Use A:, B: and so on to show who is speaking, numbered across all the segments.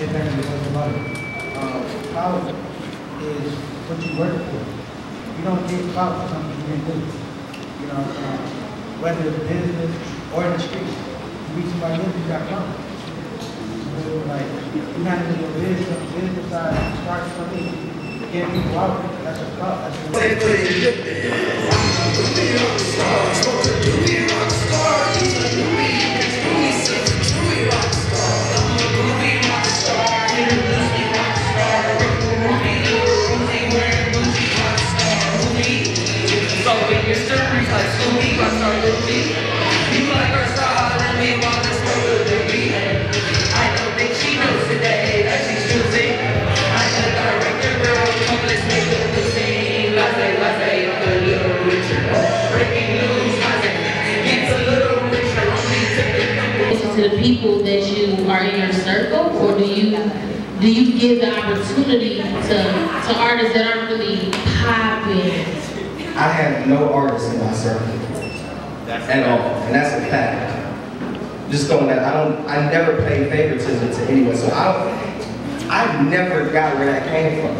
A: If that was about it. Uh, clout is what you work for. You don't get clout for something you didn't do. You know, uh, whether it's business or in the street, you meet somebody else, you got clout. So, Like, you in your business, business side, start something, get people out, that's a clout, that's a.
B: So when you're strippers like Scooby, I start with me. You like her style, and me want to smoke with me. I don't think she knows today that she's choosing. I'm the director, girl, come let's make a new scene. Latte, latte, I'm a little richer. Breaking news, I say, gets a little richer. Only to the couple.
C: to the people that you are in your circle, or do you do you give the opportunity to to artists that aren't really popping?
D: I have no artists in my circle at all, and that's a fact. Just throwing that, I don't, I never play favoritism to anyone, so I don't, I never got where that came from.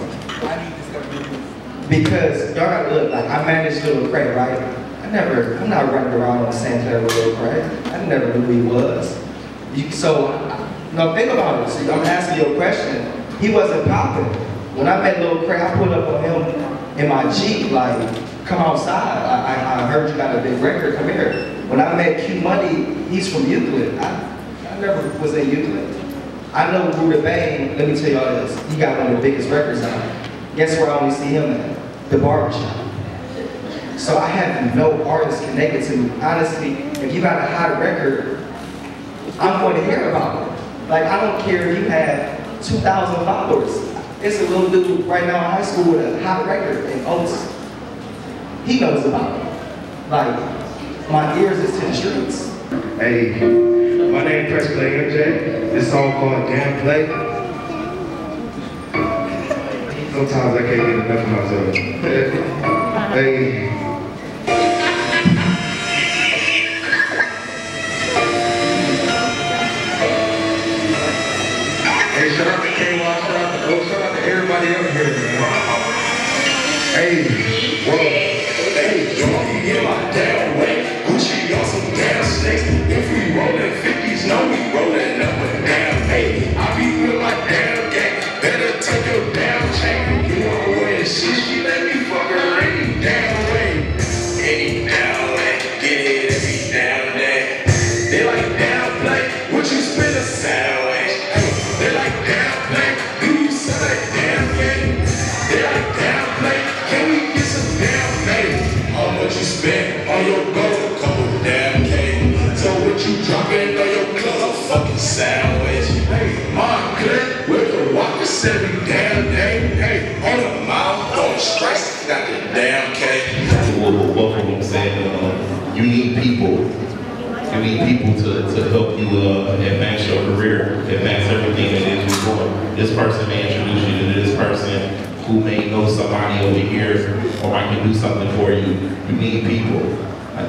D: Because y'all gotta look, like I managed Little Craig, right? I never, I'm not running around on Santa Clara with Little Craig. I never knew who he was. You, so, no, think about it. See, I'm asking you a question. He wasn't popping. When I met Little Craig, I pulled up on him in my Jeep, like, come outside. I, I, I heard you got a big record, come here. When I met Q Money, he's from Euclid. I, I never was in Euclid. I know Ruda Bang, let me tell y'all this, he got one of the biggest records out. Guess where I only see him at? The barbershop. So I have no artist connected to me. Honestly, if you got a hot record, I'm going to hear about it. Like, I don't care if you have 2,000 followers. It's a little dude right now in high school with a hot record in Oaks. He knows about it. Like, my ears is to the streets.
E: Hey, my name is Presley MJ. This song called Damn Play. Sometimes I can't get enough of myself. hey. Hey, shout out to oh, shout out to Hey, whoa.
F: Sandwich. Hey, clip with the walkers every damn day. Hey, on the mouth, throwing strikes, got the damn
G: what, what both of them said, uh, you need people. You need people to, to help you uh, advance your career, advance everything that is doing. This person may introduce you to this person who may know somebody over here, or I can do something for you. You need people.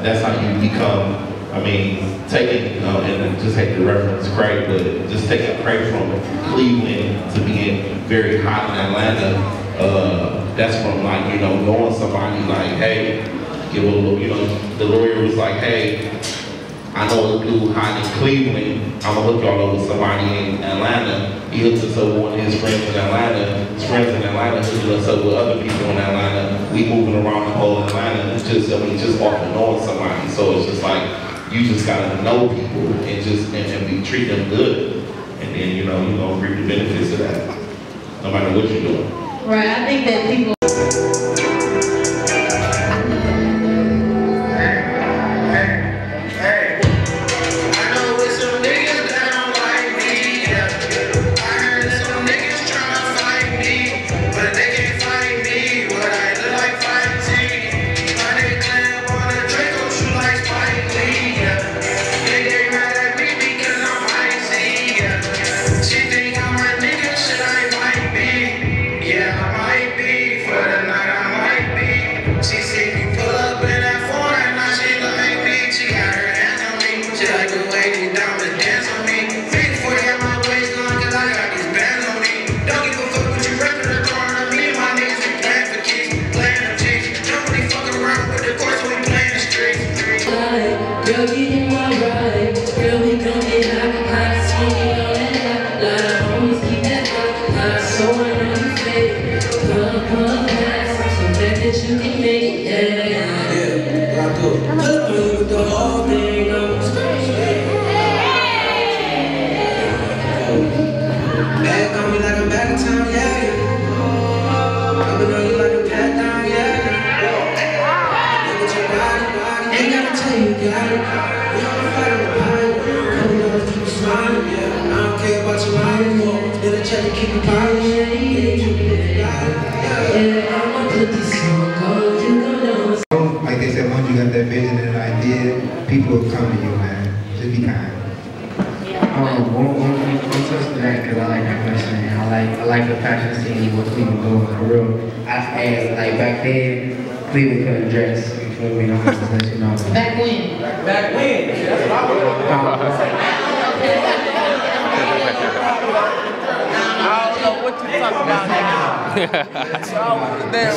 G: That's how you become. I mean, taking and just take the reference Craig, but just taking Craig from Cleveland to being very hot in Atlanta. Uh, that's from like you know knowing somebody like, hey, give a little, you know, the lawyer was like, hey, I know a dude hot in Cleveland. I'm gonna hook y'all up with somebody in Atlanta. He hooked us up with one of his friends in Atlanta. His friends in Atlanta hooked us up with other people in Atlanta. We moving around the whole Atlanta. It's just, I mean, just off of knowing somebody. So it's just like, you just gotta know people and just, and, and be, treat them good. And then, you know, you gonna reap the benefits of that, no matter what you're doing.
C: Right, I think that people.
H: down the dead. People will come to you, man. Just be kind.
I: Um, one, one, one, one touch to that, cause I like that question. I like, I like the fashion scene, what Cleveland doing for real. I, and like back then, Cleveland couldn't dress. You feel me? I'm just let you know.
C: Back when?
A: Back when? That's what I was.
J: I don't know what you talking about now. so I was there.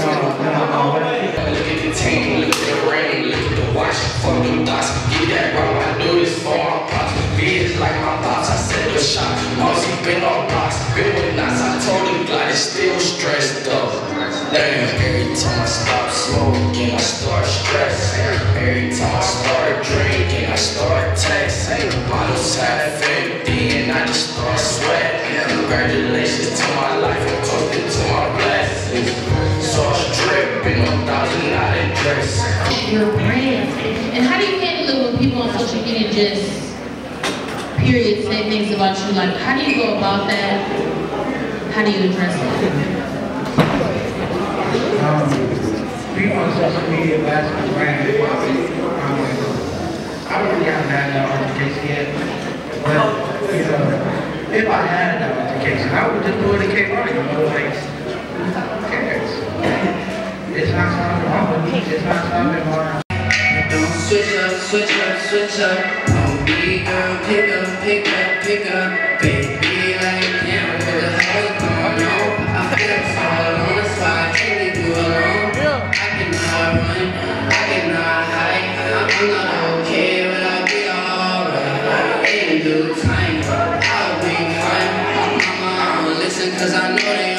F: Look at the team, look at the rain, look at the watch, fuck them. Get that wrong, I do this for my pops. Vids like my pops, I set the shot. Mossy been on blocks, been with knots. I told him glide, it's still stressed up. Damn, every time I stop smoking, I start stressing. Every time I start drinking, I start texting. Bottles half Congratulations to my life, and talking to my blessings. Sauce dripping on thousand dollar dress.
C: Your brand. And how do you handle it when people on social media just, period, say things about you? Like, how do you go about that? How do you address it?
A: Um, people on social media ask for brand. Um, I don't really haven't had that altercation yet, but, you know, if I had that altercation, I would just do it in Running, you know, like, who cares? It's not something wrong with me, it's not something wrong.
B: Don't switch up, switch up, switch up. Oh, be girl, pick up, pick up, pick up. Baby, like damn, what the hell going on? I feel fall on the spot, can't leave you alone. I cannot run, I cannot hide. I'm not okay, but I'll be alright. In due time, cause I know they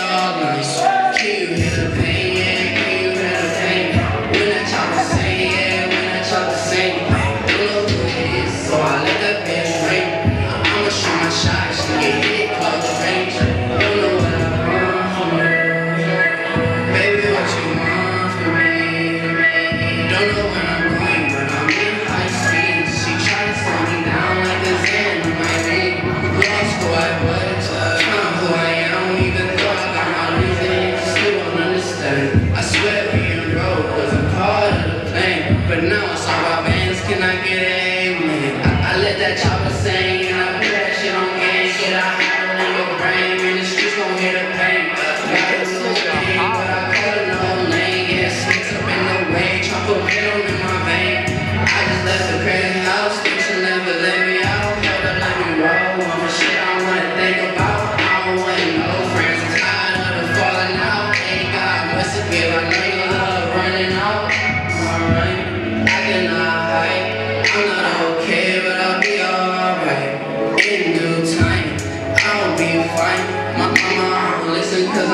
B: cause I left the grand house to never leave me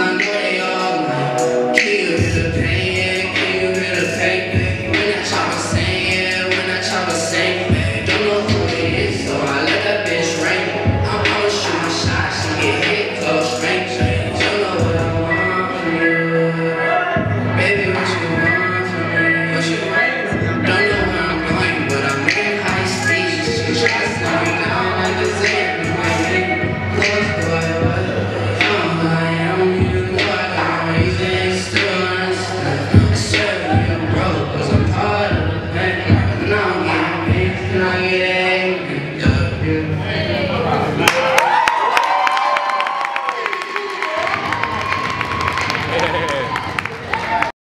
B: I know